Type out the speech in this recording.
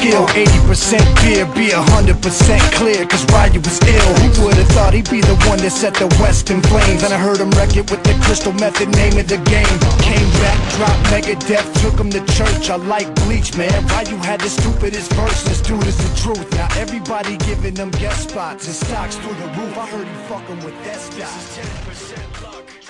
skill, 80% fear, be 100% clear, cause Ryu was ill. Who would've thought he'd be the one that set the West in flames? And I heard him wreck it with the crystal method, name of the game. Came back, dropped Megadeth, took him to church. I like Bleach, man. Ryu had the stupidest verse, this dude is the truth. Now everybody giving them guest spots and stocks through the roof. I heard he fucking with that stock. 10% luck.